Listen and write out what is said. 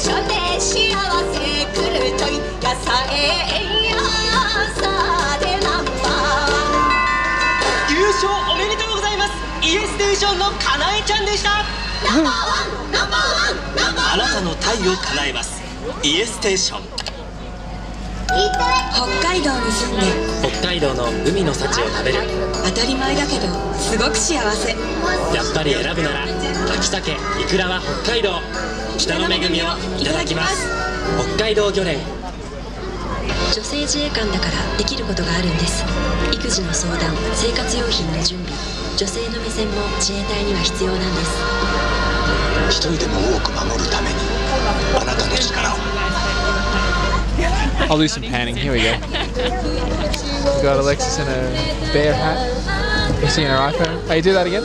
所で幸せるやさやさで優勝おめでとうございますイエステーションのかなえちゃんでしたナンバーワンナンバーワンあなたのタイを叶えますイエステーション北海道に住んで北海道の海の幸を食べる当たり前だけどすごく幸せやっぱり選ぶなら秋鮭いくらは北海道北の恵みをいただきます北海道漁連女性自衛官だからできることがあるんです育児の相談生活用品の準備女性の目線も自衛隊には必要なんです一人でも多く守るためにあなたの力を I'll do some panning. Here we go. We got Alexis in a bear hat. You seeing her iPhone? Hey, do that again.